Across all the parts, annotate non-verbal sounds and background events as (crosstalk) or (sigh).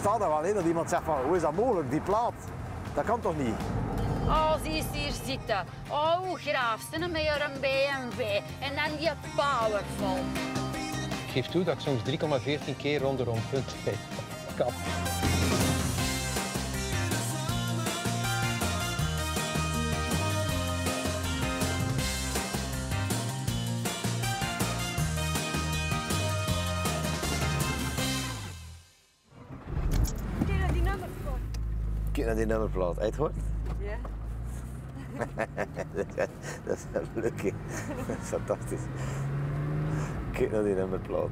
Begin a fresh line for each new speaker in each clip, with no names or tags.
versta dat wel, hè, dat iemand zegt van, hoe is dat mogelijk, die plaat? Dat kan toch niet?
Oh, zie eens hier zitten. Oh, graaf ze met een BMW. En dan die powerful.
Ik geef toe dat ik soms 3,14 keer rondom punt rijd. Kap.
Naar die nummerplaat,
uit hoort?
Ja. (laughs)
dat is wel leuk, hè. Dat is fantastisch. Kijk naar die nummerplaat.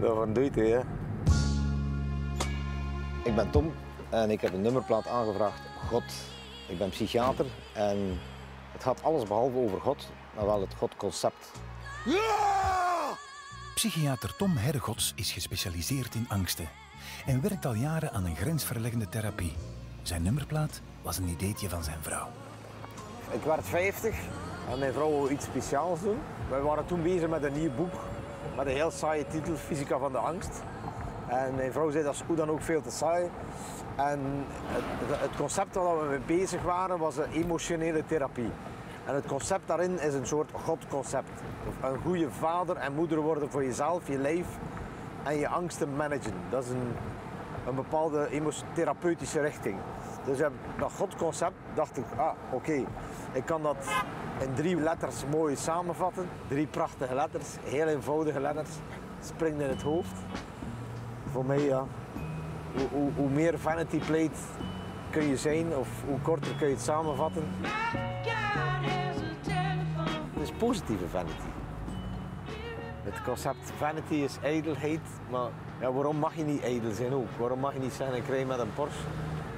Daarvan doe je het, hè. Ik ben Tom en ik heb een nummerplaat aangevraagd, God. Ik ben psychiater en het gaat alles behalve over God, maar wel het Godconcept.
Psychiater Tom Hergots is gespecialiseerd in angsten en werkt al jaren aan een grensverleggende therapie. Zijn nummerplaat was een ideetje van zijn vrouw.
Ik werd 50 en mijn vrouw wou iets speciaals doen. We waren toen bezig met een nieuw boek met een heel saaie titel, Fysica van de Angst. En mijn vrouw zei dat is hoe dan ook veel te saai. En het, het concept waar we mee bezig waren was een emotionele therapie. En het concept daarin is een soort godconcept. Een goede vader en moeder worden voor jezelf, je lijf en je angsten managen. Dat is een, een bepaalde therapeutische richting. Dus dat godconcept dacht ik, ah oké, ik kan dat in drie letters mooi samenvatten. Drie prachtige letters, heel eenvoudige letters, springen in het hoofd. Voor mij ja, hoe, hoe, hoe meer vanity plate kun je zijn of hoe korter kun je het samenvatten. Het is positieve vanity. Het concept vanity is ijdelheid, maar ja, waarom mag je niet ijdel zijn ook? Waarom mag je niet zijn ik rij met een Porsche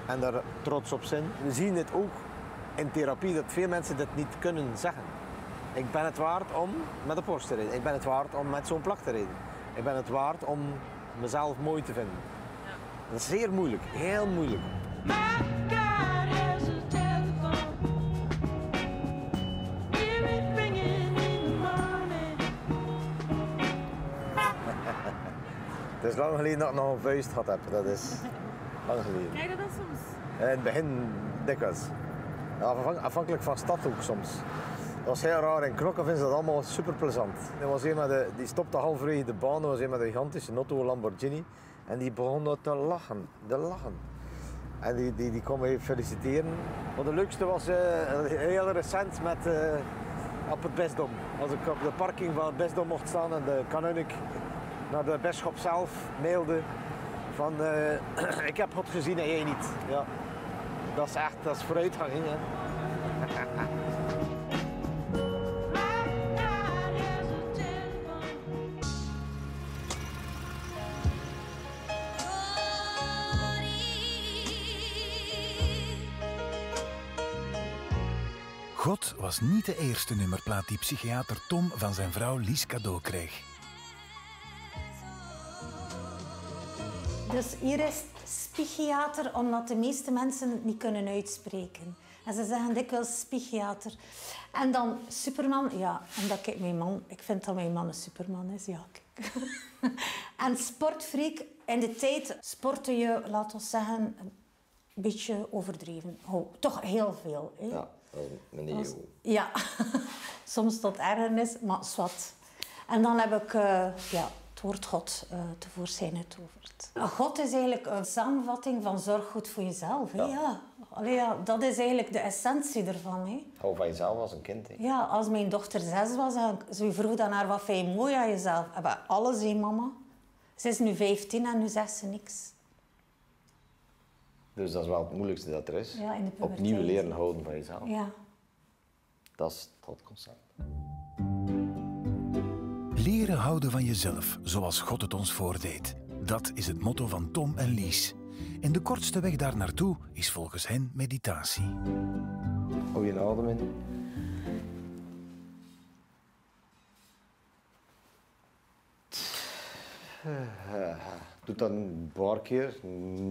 en daar trots op zijn? We zien het ook in therapie dat veel mensen dit niet kunnen zeggen. Ik ben het waard om met een Porsche te rijden. Ik ben het waard om met zo'n plak te rijden. Ik ben het waard om mezelf mooi te vinden. Dat is zeer moeilijk, heel moeilijk. Het is lang geleden dat ik nog een vuist gehad heb. Dat is lang geleden.
Krijg je dat soms?
In het begin dikwijls. Afhankelijk van stad ook soms. Dat was heel raar. In Knokken vinden ze dat allemaal super plezant. Er was een met de, die stopte halverwege de baan. Was een met een gigantische een Lamborghini. En die begon te lachen. Te lachen. En die, die, die kon mij feliciteren. Maar de leukste was eh, heel recent met, eh, op het Besdom. Als ik op de parking van het Besdom mocht staan en de kanunnik naar de bisschop zelf mailde van eh, (clears throat) ik heb God gezien en jij niet. Ja. Dat is echt dat is vooruitgang.
God was niet de eerste nummerplaat die psychiater Tom van zijn vrouw Lies cadeau kreeg.
Dus hier is psychiater, omdat de meeste mensen het niet kunnen uitspreken. En ze zeggen dikwijls psychiater. En dan Superman, ja, omdat ik mijn man, ik vind dat mijn man een Superman is, ja. kijk. (laughs) en sportfreak, in de tijd sportte je, laten we zeggen, een beetje overdreven. Oh, toch heel veel. Hè?
Ja, eeuw.
Ja, (laughs) soms tot ergernis, maar zwart. En dan heb ik eh, ja, het woord God eh, tevoorschijn getoverd. God is eigenlijk een samenvatting van zorg goed voor jezelf. Ja. Allee, ja, dat is eigenlijk de essentie ervan. Hè?
Hou van jezelf als een kind. Hè.
Ja, als mijn dochter zes was en ze vroeg dan haar wat vind je mooi aan jezelf. En alles, hè, mama. Ze is nu 15 en nu zegt ze niks.
Dus dat is wel het moeilijkste dat er is.
Ja, in de.
Opnieuw leren houden van jezelf.
Ja.
Dat is het concept.
Leren houden van jezelf, zoals God het ons voordeed. Dat is het motto van Tom en Lies. En de kortste weg daar naartoe is volgens hen meditatie.
Hou je adem in. Doe dat een paar keer,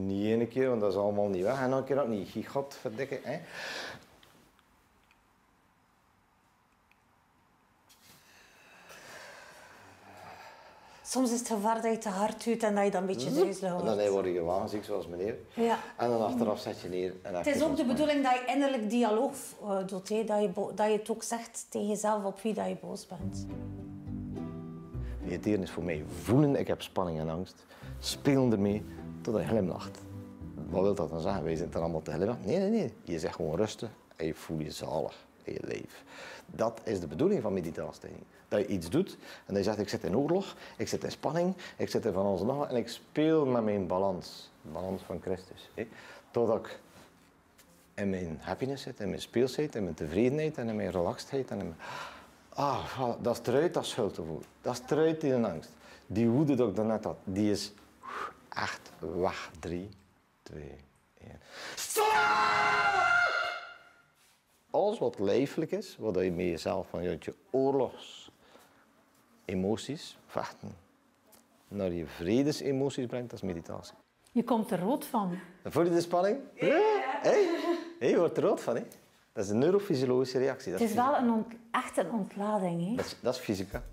niet één keer, want dat is allemaal niet weg. En dan een keer ook niet. God verdikken. Hè?
Soms is het gevaar dat je te hard doet en dat je dan een beetje duizelig
En
wordt.
dan word je waanzinnig zoals meneer.
Ja.
En dan achteraf zet je neer. En
Het is ook de bedoeling dat je innerlijk dialoog eh, doet. Hè? Dat, je dat je het ook zegt tegen jezelf op wie dat je boos bent.
Mediteren is voor mij voelen, ik heb spanning en angst. Spelen ermee totdat je glimlacht. Wat wil dat dan zeggen? Wij zitten allemaal te glimlachen. Nee, nee, nee. Je zegt gewoon rustig en je voelt je zalig je leven. Dat is de bedoeling van meditatie. Dat je iets doet en dat je zegt, ik zit in oorlog, ik zit in spanning, ik zit in van alles en nog en ik speel met mijn balans. De balans van Christus. Hè? Totdat ik in mijn happiness zit, in mijn speelsheid, in mijn tevredenheid en in mijn relaxedheid. En in. Ah, dat is eruit dat schuldgevoel. Dat is eruit die angst. Die woede dat ik daarnet had, die is echt weg. Drie, twee, één. Alles wat lijfelijk is, wat je met jezelf vanuit je oorlogs emoties, vechten, naar je vredesemoties brengt, dat is meditatie.
Je komt er rood van.
Voel je de spanning? Ja. Hey? Hey, je wordt er rood van, hè? Dat is een neurofysiologische reactie. Dat
Het is wel een echt een ontlading. Hè?
Dat is, dat is fysica.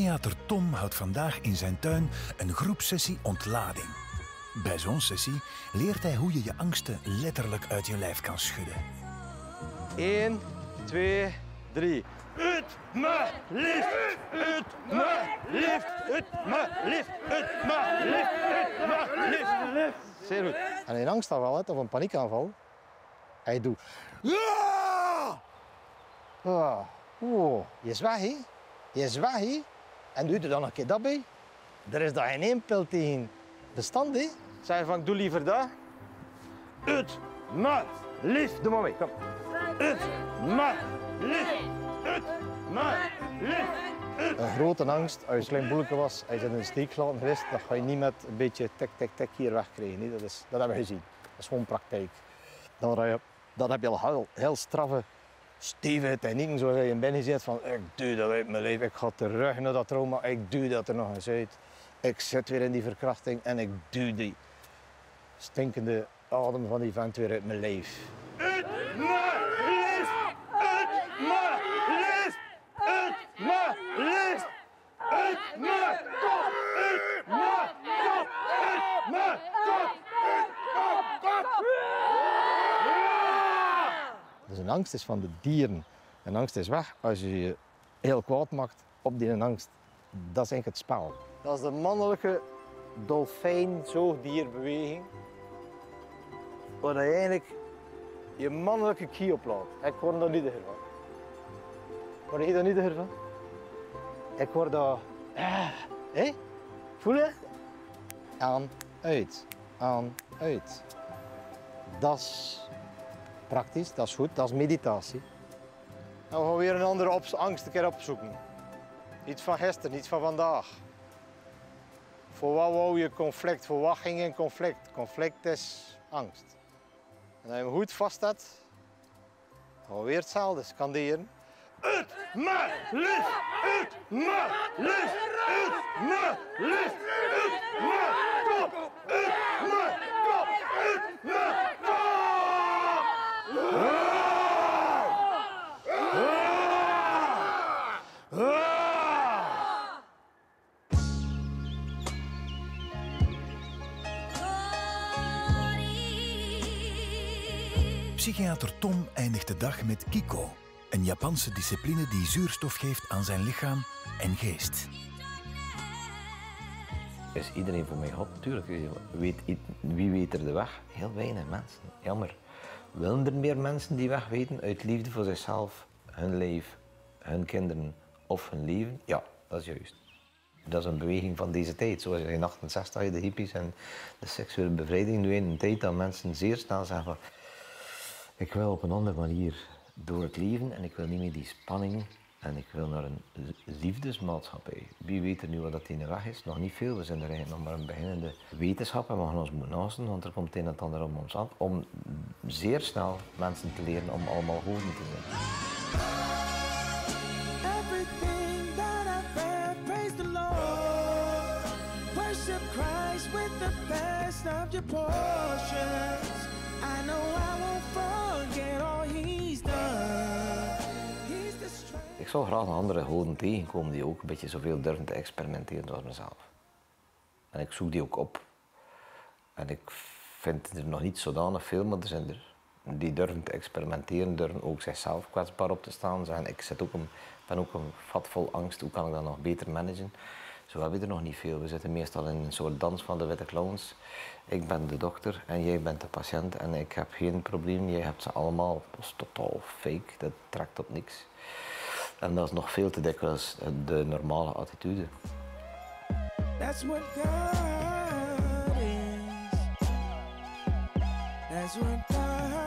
Psychiater Tom houdt vandaag in zijn tuin een groepsessie ontlading. Bij zo'n sessie leert hij hoe je je angsten letterlijk uit je lijf kan schudden.
1, 2, 3. Het me lief, het me lief, het me lief, het me lief, het me lief. Zeer goed. En in angstaanval of een paniekaanval, hij doet. Ja! Ah, oh, je is weg, hè? Je is weg, hè? En doe er dan een keer dat bij. Er is daar geen één pil tegen bestand, hè? Zeg van, ik doe liever dat. Het me lief. Doe maar mee, kom. Het me lief. Het me lief. Een grote angst, als je klein boelke was, als je in een steek gelaten geweest, dat ga je niet met een beetje tik, tik, tik hier wegkrijgen. Dat, is, dat hebben we gezien. Dat is gewoon praktijk. Dan heb je, dat heb je al heel, heel straffe, stevige technieken, zoals je in binnen zit van ik doe dat uit mijn leven, ik ga terug naar dat trauma, ik doe dat er nog eens uit. Ik zit weer in die verkrachting en ik doe die stinkende adem van die vent weer uit mijn lijf. Het me lief! Het me lief! Het me lief! Het me kop! Het me kop! Het me kop! Het me kop! Dus een angst is van de dieren. Een angst is weg als je je heel kwaad maakt op die angst. Dat is eigenlijk het spel. Dat is de mannelijke dolfijn-zoogdierbeweging. Waar je eigenlijk je mannelijke kie oplaat. Ik word er niet van. Word je er niet van? Ik word daar... Hé? Voel je? Aan, uit. Aan, uit. Dat is praktisch, dat is goed, dat is meditatie. Dan gaan we weer een andere op angst een keer opzoeken. Niet van gisteren, niet van vandaag. Voor wat wou je conflict? Voor wat ging je in conflict? Conflict is angst. En als je hem goed vast hebt, gaan we weer hetzelfde scanderen. Het me lief! Het me lief! Het me lief!
Psychiater Tom eindigt de dag met Kiko, een Japanse discipline die zuurstof geeft aan zijn lichaam en geest.
Is iedereen voor mij God? Tuurlijk. Weet, wie weet er de weg? Heel weinig mensen. Jammer. Willen er meer mensen die weg weten uit liefde voor zichzelf, hun leven, hun kinderen of hun leven? Ja, dat is juist. Dat is een beweging van deze tijd. Zoals in 68 de hippies en de seksuele bevrijding doen in een tijd dat mensen zeer snel zeggen van ik wil op een andere manier door het leven en ik wil niet meer die spanning en ik wil naar een liefdesmaatschappij. Wie weet er nu wat dat in de weg is? Nog niet veel. We zijn er eigenlijk nog maar een beginnende wetenschap en we gaan ons moeten naasten, want er komt een en ander om ons af. Om zeer snel mensen te leren om allemaal goed te zijn.
Worship Christ with the best of your portions.
Ik zou graag een andere goden tegenkomen die ook een beetje zoveel durven te experimenteren zoals mezelf. En ik zoek die ook op. En ik vind er nog niet zodanig veel, maar er zijn er die durven te experimenteren, durven ook zichzelf kwetsbaar op te staan. Zeggen, ik zit ook een, ben ook een vat vol angst, hoe kan ik dat nog beter managen? Zo hebben we er nog niet veel. We zitten meestal in een soort dans van de witte clowns. Ik ben de dokter en jij bent de patiënt en ik heb geen probleem, jij hebt ze allemaal. Dat is totaal fake, dat trekt op niks. En dat is nog veel te dikwijls de normale attitude.
That's what God is. That's what God